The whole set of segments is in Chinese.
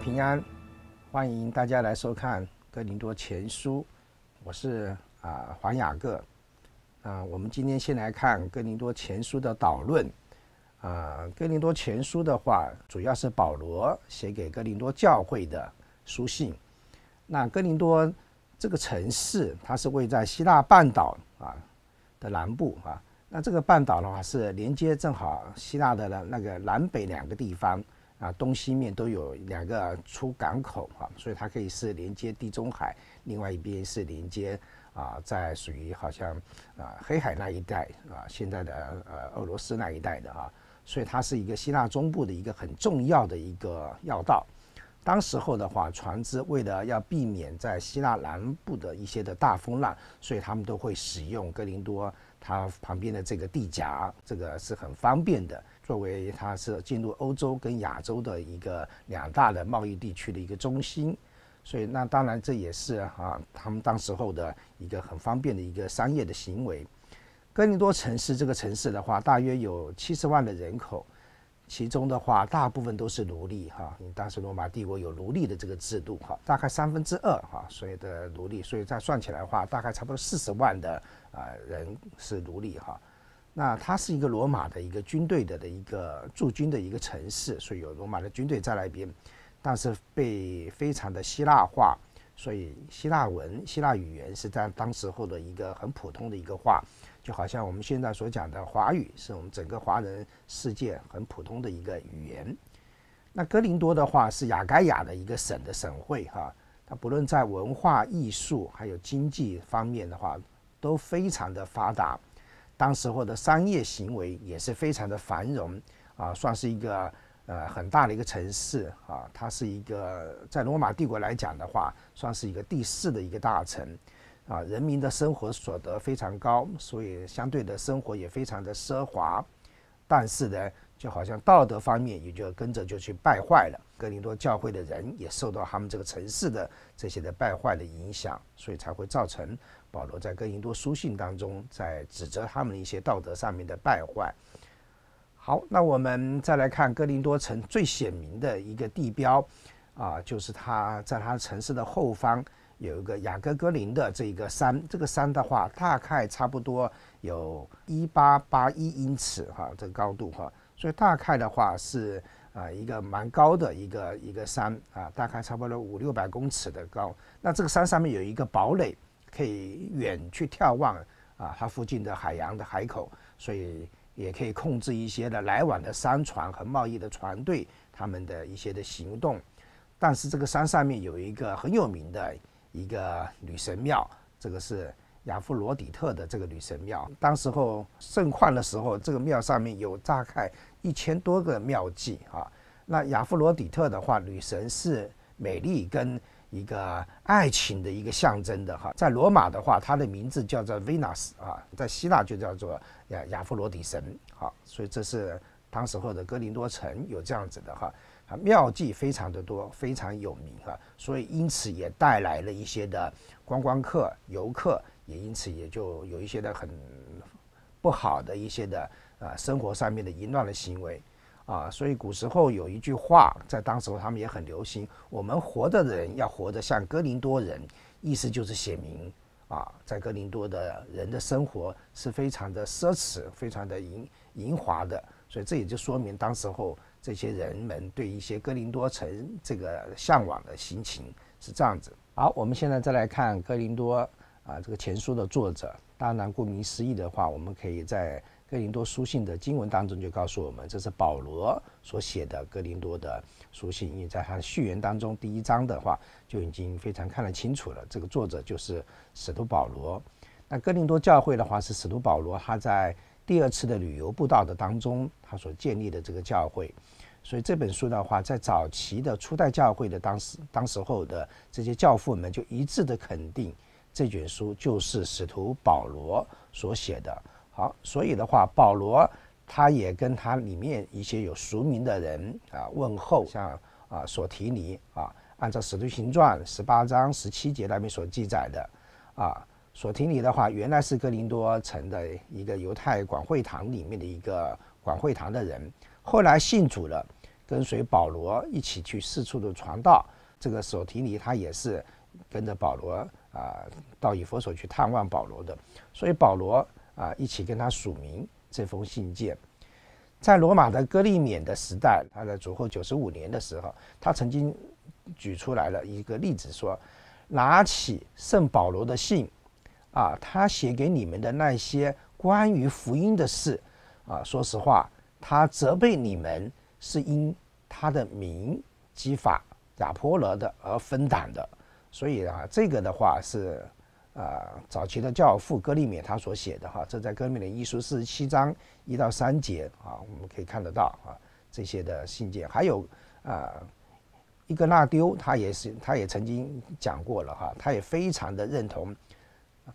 平安，欢迎大家来收看《哥林多前书》，我是啊黄雅各。啊，我们今天先来看《哥林多前书》的导论。啊，《哥林多前书》的话，主要是保罗写给哥林多教会的书信。那哥林多这个城市，它是位在希腊半岛啊的南部啊。那这个半岛的话，是连接正好希腊的那个南北两个地方。啊，东西面都有两个出港口啊，所以它可以是连接地中海，另外一边是连接啊，在属于好像啊黑海那一带啊，现在的呃俄罗斯那一带的啊，所以它是一个希腊中部的一个很重要的一个要道。当时候的话，船只为了要避免在希腊南部的一些的大风浪，所以他们都会使用哥林多它旁边的这个地夹，这个是很方便的。作为它是进入欧洲跟亚洲的一个两大的贸易地区的一个中心，所以那当然这也是啊他们当时候的一个很方便的一个商业的行为。哥林多城市这个城市的话，大约有七十万的人口，其中的话大部分都是奴隶哈。因为当时罗马帝国有奴隶的这个制度哈，大概三分之二哈，所有的奴隶，所以再算起来的话，大概差不多四十万的啊人是奴隶哈。那它是一个罗马的一个军队的的一个驻军的一个城市，所以有罗马的军队在那边，但是被非常的希腊化，所以希腊文、希腊语言是在当时候的一个很普通的一个话，就好像我们现在所讲的华语，是我们整个华人世界很普通的一个语言。那哥林多的话是雅盖亚的一个省的省会哈，它不论在文化艺术还有经济方面的话，都非常的发达。当时候的商业行为也是非常的繁荣啊，算是一个呃很大的一个城市啊。它是一个在罗马帝国来讲的话，算是一个第四的一个大城啊。人民的生活所得非常高，所以相对的生活也非常的奢华。但是呢，就好像道德方面也就跟着就去败坏了。哥林多教会的人也受到他们这个城市的这些的败坏的影响，所以才会造成。保罗在哥林多书信当中，在指责他们一些道德上面的败坏。好，那我们再来看哥林多城最显明的一个地标啊，就是他在他城市的后方有一个雅各格林的这个山。这个山的话，大概差不多有一八八一英尺哈，这个高度哈，所以大概的话是啊一个蛮高的一个一个山啊，大概差不多五六百公尺的高。那这个山上面有一个堡垒。可以远去眺望啊，它附近的海洋的海口，所以也可以控制一些的来往的商船和贸易的船队他们的一些的行动。但是这个山上面有一个很有名的一个女神庙，这个是亚夫罗底特的这个女神庙。当时候盛况的时候，这个庙上面有大概一千多个庙妓啊。那亚夫罗底特的话，女神是美丽跟。一个爱情的一个象征的哈，在罗马的话，它的名字叫做 Venus 啊，在希腊就叫做亚亚夫罗底神，好，所以这是当时候的哥林多城有这样子的哈，啊庙妓非常的多，非常有名哈，所以因此也带来了一些的观光客、游客，也因此也就有一些的很不好的一些的啊生活上面的淫乱的行为。啊，所以古时候有一句话，在当时候他们也很流行：我们活的人要活得像哥林多人，意思就是写明啊，在哥林多的人的生活是非常的奢侈、非常的淫淫华的。所以这也就说明当时候这些人们对一些哥林多城这个向往的心情是这样子。好，我们现在再来看哥林多啊这个前书的作者。当然，顾名思义的话，我们可以在。哥林多书信的经文当中就告诉我们，这是保罗所写的哥林多的书信，因为在他的序言当中，第一章的话就已经非常看得清楚了，这个作者就是使徒保罗。那哥林多教会的话是使徒保罗他在第二次的旅游布道的当中他所建立的这个教会，所以这本书的话，在早期的初代教会的当时当时候的这些教父们就一致的肯定，这卷书就是使徒保罗所写的。好，所以的话，保罗他也跟他里面一些有俗名的人啊问候，像啊索提尼啊，按照《使徒行传》十八章十七节那边所记载的啊，索提尼的话原来是哥林多城的一个犹太广会堂里面的一个广会堂的人，后来信主了，跟随保罗一起去四处的传道。这个索提尼他也是跟着保罗啊到以佛所去探望保罗的，所以保罗啊一起跟他署名这封信件。在罗马的哥利缅的时代，他在主后九十五年的时候，他曾经举出来了一个例子，说拿起圣保罗的信，啊，他写给你们的那些关于福音的事，啊，说实话，他责备你们是因他的名激法亚波罗的而分党的，所以啊，这个的话是。啊，早期的教父哥利勉他所写的哈，这在哥利勉的一书四十七章一到三节啊，我们可以看得到啊这些的信件，还有啊一个纳丢他也是他也曾经讲过了哈，他也非常的认同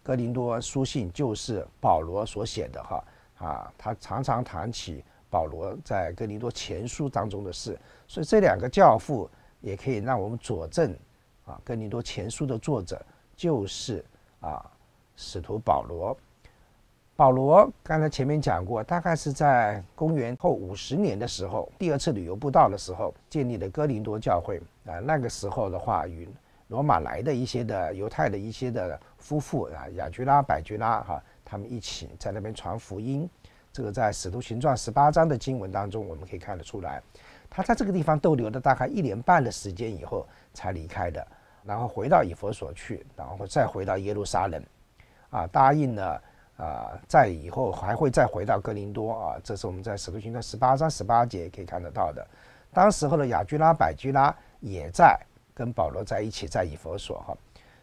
哥林多书信就是保罗所写的哈啊，他常常谈起保罗在哥林多前书当中的事，所以这两个教父也可以让我们佐证啊，哥林多前书的作者就是。啊，使徒保罗，保罗刚才前面讲过，大概是在公元后五十年的时候，第二次旅游布道的时候，建立的哥林多教会啊。那个时候的话，与罗马来的一些的犹太的一些的夫妇啊，雅居拉、百居拉哈，他们一起在那边传福音。这个在使徒行传十八章的经文当中，我们可以看得出来，他在这个地方逗留了大概一年半的时间以后才离开的。然后回到以佛所去，然后再回到耶路撒冷，啊，答应了啊，在以后还会再回到哥林多啊。这是我们在使徒行传十八章十八节可以看得到的。当时候的雅居拉、百居拉也在跟保罗在一起，在以佛所哈。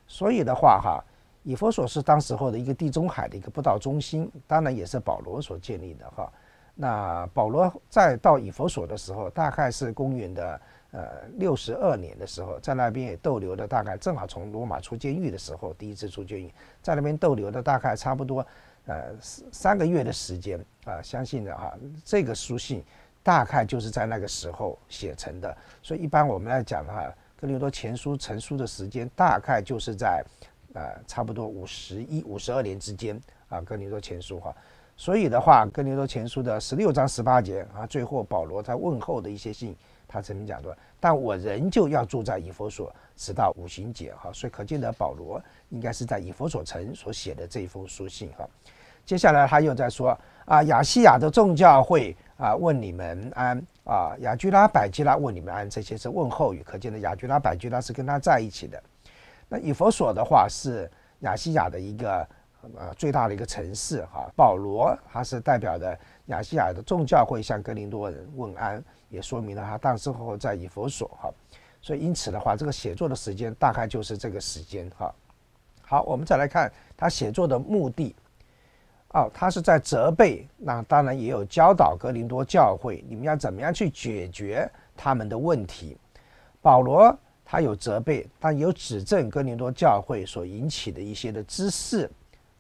所以的话哈，以佛所是当时候的一个地中海的一个布道中心，当然也是保罗所建立的哈。那保罗在到以佛所的时候，大概是公元的。呃，六十二年的时候，在那边也逗留了大概正好从罗马出监狱的时候，第一次出监狱，在那边逗留的大概差不多呃三个月的时间啊。相信的哈，这个书信大概就是在那个时候写成的。所以一般我们来讲的话，哥林多前书成书的时间大概就是在呃差不多五十一、五十二年之间啊。哥林多前书哈，所以的话，哥林多前书的十六章十八节啊，最后保罗在问候的一些信。他曾经讲过，但我仍旧要住在以佛所，直到五旬节哈。所以可见的保罗应该是在以佛所城所写的这一封书信哈。接下来他又在说啊，亚细亚的众教会啊，问你们安啊，亚居拉、百基拉问你们安，这些是问候语。可见的亚居拉、百基拉是跟他在一起的。那以佛所的话是亚细亚的一个呃最大的一个城市哈。保罗他是代表的亚细亚的众教会向格林多人问安。也说明了他当时候在以佛所哈，所以因此的话，这个写作的时间大概就是这个时间哈。好，我们再来看他写作的目的。哦，他是在责备，那当然也有教导格林多教会，你们要怎么样去解决他们的问题。保罗他有责备，但有指正哥林多教会所引起的一些的知识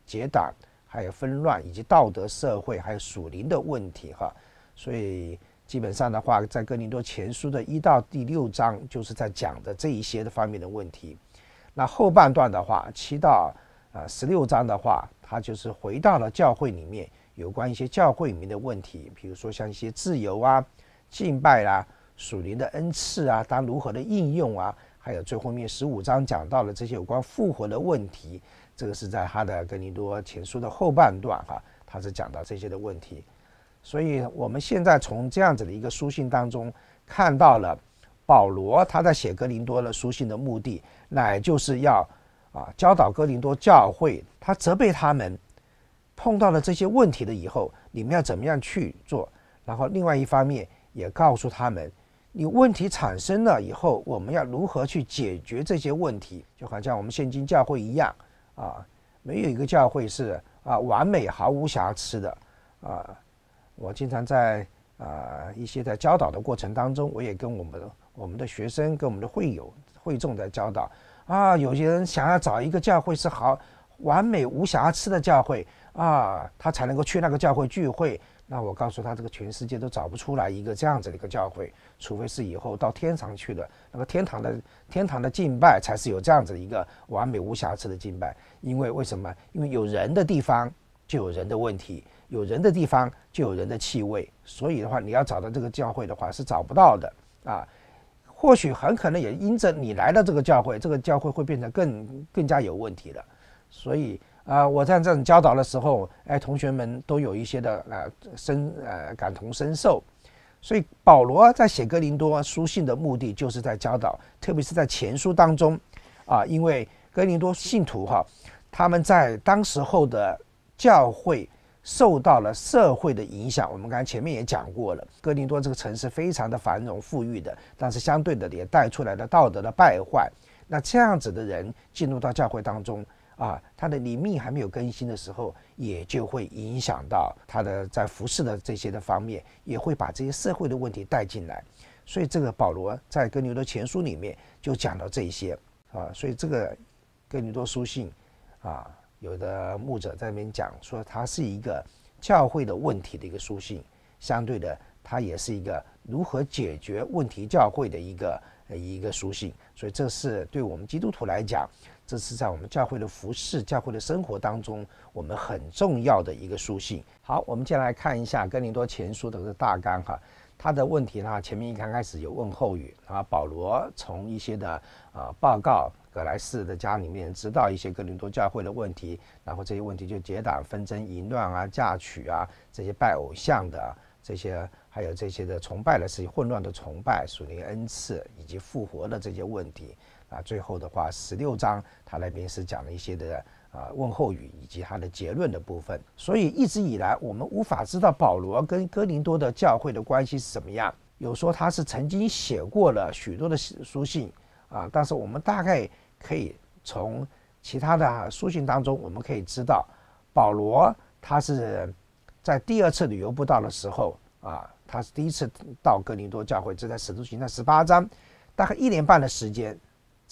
结党，还有纷乱，以及道德社会还有属灵的问题哈。所以。基本上的话，在哥林多前书的一到第六章，就是在讲的这一些的方面的问题。那后半段的话，七到啊十六章的话，他就是回到了教会里面有关一些教会里面的问题，比如说像一些自由啊、敬拜啦、属灵的恩赐啊，当如何的应用啊，还有最后面十五章讲到了这些有关复活的问题。这个是在他的哥林多前书的后半段哈，他是讲到这些的问题。所以，我们现在从这样子的一个书信当中看到了保罗他在写哥林多的书信的目的，乃就是要啊教导哥林多教会，他责备他们碰到了这些问题了以后，你们要怎么样去做。然后，另外一方面也告诉他们，你问题产生了以后，我们要如何去解决这些问题。就好像我们现今教会一样啊，没有一个教会是啊完美毫无瑕疵的啊。我经常在啊一些在教导的过程当中，我也跟我们我们的学生、跟我们的会友、会众在教导啊。有些人想要找一个教会是好完美无瑕疵的教会啊，他才能够去那个教会聚会。那我告诉他，这个全世界都找不出来一个这样子的一个教会，除非是以后到天堂去了，那个天堂的天堂的敬拜才是有这样子一个完美无瑕疵的敬拜。因为为什么？因为有人的地方就有人的问题。有人的地方就有人的气味，所以的话，你要找到这个教会的话是找不到的。啊，或许很可能也因着你来到这个教会，这个教会会变得更更加有问题了。所以啊，我在这种教导的时候，哎，同学们都有一些的呃深呃感同身受。所以保罗在写哥林多书信的目的，就是在教导，特别是在前书当中啊，因为哥林多信徒哈，他们在当时候的教会。受到了社会的影响，我们刚才前面也讲过了，哥林多这个城市非常的繁荣富裕的，但是相对的也带出来了道德的败坏。那这样子的人进入到教会当中啊，他的灵命还没有更新的时候，也就会影响到他的在服饰的这些的方面，也会把这些社会的问题带进来。所以这个保罗在哥牛多前书里面就讲到这些啊，所以这个哥牛多书信啊。有的牧者在那边讲说，它是一个教会的问题的一个书信，相对的，它也是一个如何解决问题教会的一个一个书信。所以，这是对我们基督徒来讲，这是在我们教会的服饰、教会的生活当中，我们很重要的一个书信。好，我们接下来看一下哥林多前书的这大纲哈。他的问题呢，前面一刚开始有问候语啊，保罗从一些的啊报告。格莱斯的家里面知道一些格林多教会的问题，然后这些问题就结党纷争、淫乱啊、嫁娶啊这些拜偶像的这些，还有这些的崇拜的事情、混乱的崇拜、属灵恩赐以及复活的这些问题啊。最后的话，十六章他那边是讲了一些的啊问候语以及他的结论的部分。所以一直以来我们无法知道保罗跟哥林多的教会的关系是怎么样。有说他是曾经写过了许多的书信啊，但是我们大概。可以从其他的书信当中，我们可以知道，保罗他是在第二次旅游布道的时候啊，他是第一次到哥林多教会，这在使徒行传十八章，大概一年半的时间，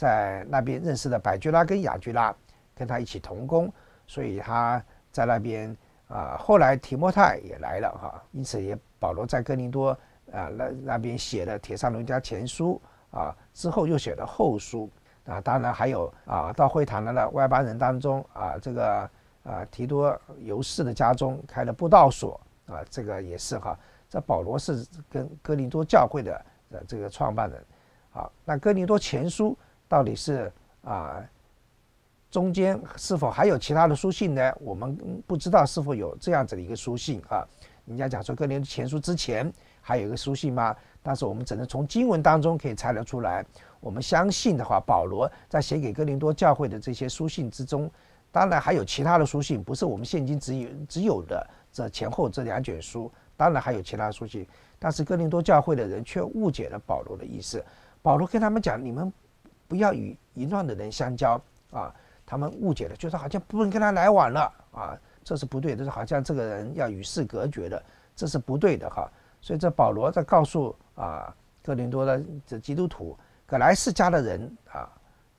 在那边认识的百居拉跟雅居拉，跟他一起同工，所以他在那边啊，后来提摩太也来了哈，因此也保罗在哥林多啊那那边写了铁上龙家前书啊，之后又写了后书。啊，当然还有啊，到会堂的了外邦人当中啊，这个啊提多尤士的家中开了布道所啊，这个也是哈。这保罗是跟哥林多教会的呃这个创办人。好，那哥林多前书到底是啊中间是否还有其他的书信呢？我们不知道是否有这样子的一个书信啊。人家讲说哥林多前书之前还有一个书信吗？但是我们只能从经文当中可以猜得出来。我们相信的话，保罗在写给哥林多教会的这些书信之中，当然还有其他的书信，不是我们现今只有只有的这前后这两卷书。当然还有其他书信，但是哥林多教会的人却误解了保罗的意思。保罗跟他们讲：“你们不要与淫乱的人相交啊！”他们误解了，就是好像不能跟他来往了啊，这是不对，这是好像这个人要与世隔绝的，这是不对的哈。所以这保罗在告诉啊哥林多的这基督徒。格莱斯家的人啊，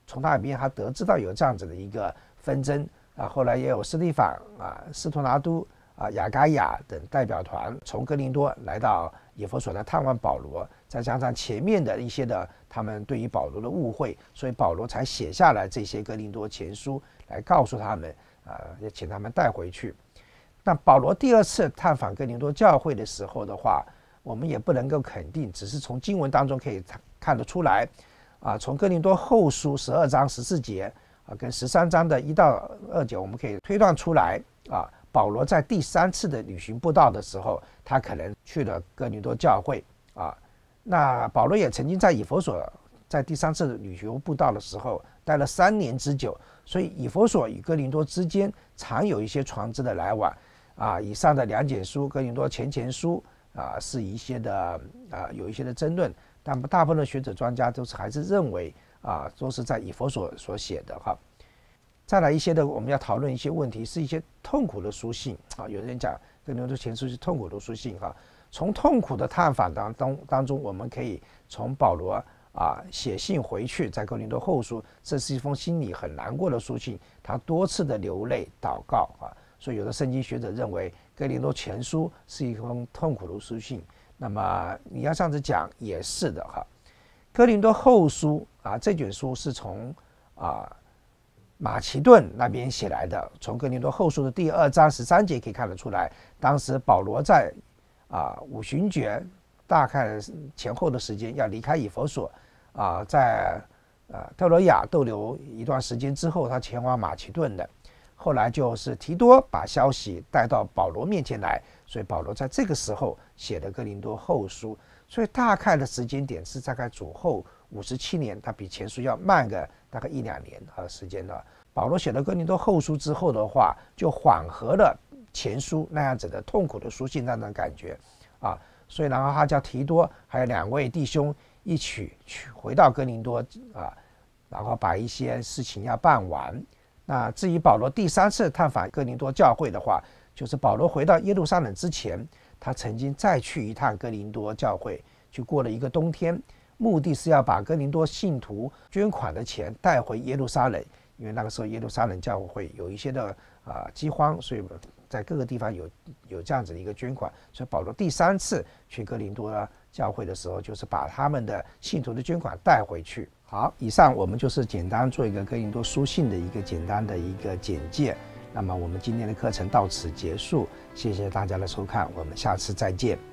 从那边还得知到有这样子的一个纷争啊，后来也有斯蒂法啊、斯图拿都啊、雅盖亚等代表团从格林多来到以弗所来探望保罗，再加上前面的一些的他们对于保罗的误会，所以保罗才写下来这些格林多前书来告诉他们啊，也请他们带回去。那保罗第二次探访格林多教会的时候的话，我们也不能够肯定，只是从经文当中可以看得出来，啊，从哥林多后书十二章十四节啊，跟十三章的一到二节，我们可以推断出来，啊，保罗在第三次的旅行布道的时候，他可能去了哥林多教会，啊，那保罗也曾经在以弗所，在第三次的旅行布道的时候待了三年之久，所以以弗所与哥林多之间常有一些船只的来往，啊，以上的两卷书，哥林多前前书，啊，是一些的啊，有一些的争论。但大部分的学者专家都是还是认为啊，都是在以佛所所写的哈。再来一些的，我们要讨论一些问题，是一些痛苦的书信啊。有人讲跟牛多前书是痛苦的书信哈。从痛苦的探访当当当中，我们可以从保罗啊写信回去，在哥林多后书，这是一封心里很难过的书信，他多次的流泪祷告啊。所以有的圣经学者认为哥林多前书是一封痛苦的书信。那么你要这样子讲也是的哈，《哥林多后书》啊，这卷书是从啊马其顿那边写来的。从《哥林多后书》的第二章十三节可以看得出来，当时保罗在啊五旬节大概前后的时间要离开以佛所，啊，在呃特罗亚逗留一段时间之后，他前往马其顿的。后来就是提多把消息带到保罗面前来，所以保罗在这个时候写的哥林多后书。所以大概的时间点是大概主后五十七年，他比前书要慢个大概一两年啊时间的。保罗写了哥林多后书之后的话，就缓和了前书那样子的痛苦的书信那种感觉啊。所以然后他叫提多还有两位弟兄一起去回到哥林多啊，然后把一些事情要办完。那至于保罗第三次探访哥林多教会的话，就是保罗回到耶路撒冷之前，他曾经再去一趟哥林多教会，去过了一个冬天，目的是要把哥林多信徒捐款的钱带回耶路撒冷，因为那个时候耶路撒冷教会有一些的啊饥荒，所以在各个地方有有这样子的一个捐款，所以保罗第三次去哥林多教会的时候，就是把他们的信徒的捐款带回去。好，以上我们就是简单做一个哥林多书信的一个简单的一个简介。那么我们今天的课程到此结束，谢谢大家的收看，我们下次再见。